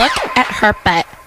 look at her butt.